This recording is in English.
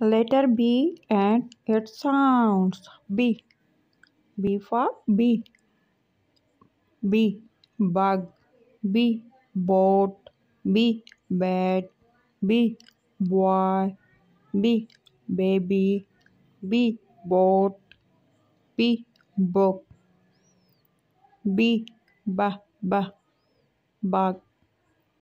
Letter B and it sounds B. B for B. B. Bug. B. Boat. B. Bed. B. Boy. B. Baby. B. Boat. B. Book. B. ba ba Bug.